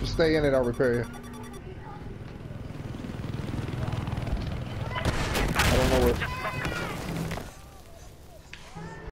Just stay in it, I'll repair you. I don't know where.